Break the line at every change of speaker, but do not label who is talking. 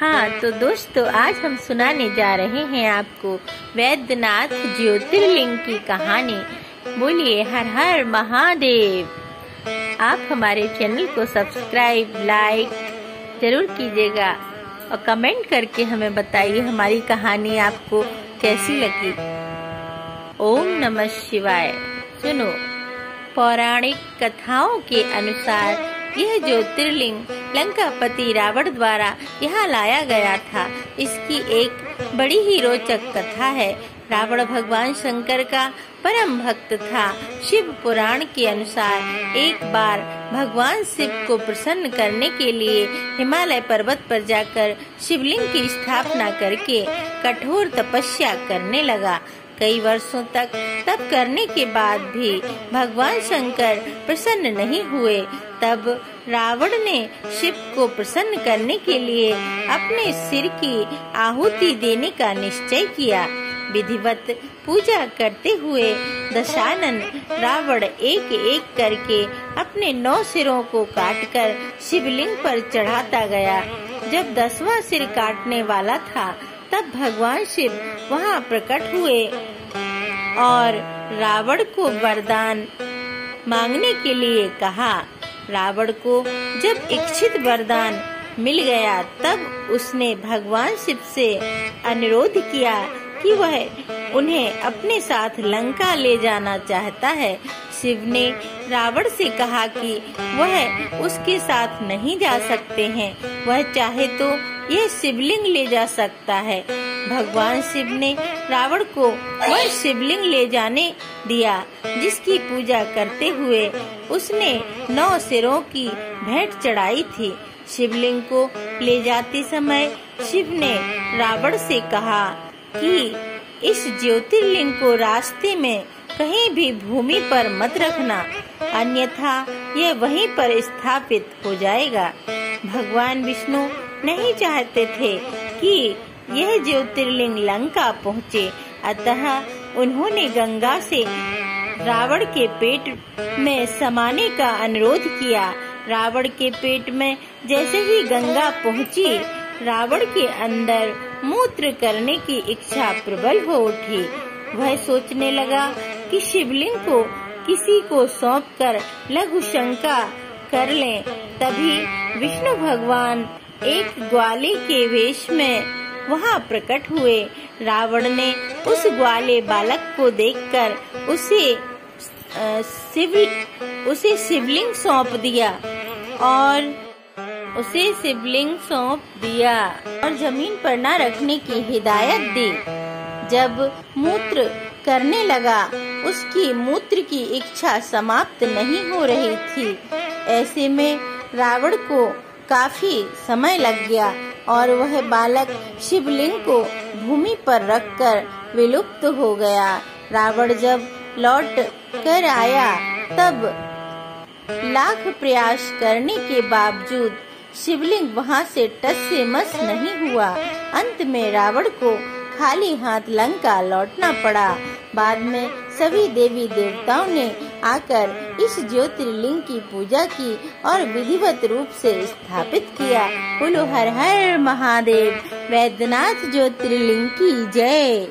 हाँ तो दोस्तों, आज हम सुनाने जा रहे हैं आपको वैद्यनाथ ज्योतिर्लिंग की कहानी। बोलिए, हर हर महादेव। आप हमारे चैनल को सब्सक्राइब, लाइक ज़रूर कीजिएगा और कमेंट करके हमें बताइए हमारी कहानी आपको कैसी लगी। ओम नमः शिवाय। सुनो, पौराणिक कथाओं के अनुसार यह ज्योतिर्लिंग लंकापति रावण द्वारा यहाँ लाया गया था। इसकी एक बड़ी ही रोचक कथा है। रावण भगवान शंकर का परम भक्त था। शिव पुराण के अनुसार एक बार भगवान शिव को प्रसन्न करने के लिए हिमालय पर्वत पर जाकर शिवलिंग की स्थापना करके कठोर तपस्या करने लगा। कई वर्षों तक तप करने के बाद भी भगवान शंकर प्रसन्न नहीं हुए। तब रावण ने शिव को प्रसन्न करने के लिए अपने सिर की आहुति देने का निश्चय किया। विधिवत पूजा करते हुए दशानन रावण एक एक करके अपने नौ सिरों को काटकर शिवलिंग पर चढ़ाता गया। जब दसवां सिर काटने वाला था, तब भगवान शिव वहाँ प्रकट हुए और रावण को वरदान मांगने के लिए कहा रावण को जब इच्छित वरदान मिल गया, तब उसने भगवान शिव से अनुरोध किया कि वह उन्हें अपने साथ लंका ले जाना चाहता है। शिव ने रावण से कहा कि वह उसके साथ नहीं जा सकते हैं। वह चाहे तो यह शिवलिंग ले जा सकता है। भगवान शिव ने रावण को वह शिवलिंग ले जाने दिया, जिसकी पूजा करते हुए उसने नौ सिरों की भेंट चढ़ाई थी। शिवलिंग को ले जाते समय शिव ने रावण से कहा कि इस ज्योतिर्लिंग को रास्ते में कहीं भी भूमि पर मत रखना, अन्यथा यह वहीं पर स्थापित हो जाएगा। भगवान विष्णु नहीं चाहते थे कि यह ज्योतिर्लिंग लंका पहुँचे। अतः उन्होंने गंगा से रावण के पेट में समाने का अनुरोध किया। रावण के पेट में जैसे ही गंगा पहुँची, रावण के अंदर मूत्र करने की इच्छा प्रबल हो उठी। वह सोचने लगा कि शिवलिंग को किसी को सौंपकर लघु शंका कर लें, तभी विष्णु भगवान एक ग्वाले के वेश में वहाँ प्रकट हुए। रावण ने उस ग्वाले बालक को देखकर उसे शिव उसे शिवलिंग सौंप दिया और उसे शिवलिंग सौंप दिया और ज़मीन पर न रखने की हिदायत दी। जब मूत्र करने लगा, उसकी मूत्र की इच्छा समाप्त नहीं हो रही थी। ऐसे में रावण को काफ़ी समय लग गया। और वह बालक शिवलिंग को भूमि पर रखकर विलुप्त हो गया। रावण जब लौट कर आया, तब लाख प्रयास करने के बावजूद शिवलिंग वहाँ से टस से मस नहीं हुआ। अंत में रावण को खाली हाथ लंका लौटना पड़ा। बाद में सभी देवी देवताओं ने आकर इस ज्योतिर्लिंग की पूजा की और विधिवत रूप से स्थापित किया। बोलो हर हर महादेव, वैद्यनाथ ज्योतिर्लिंग की जय।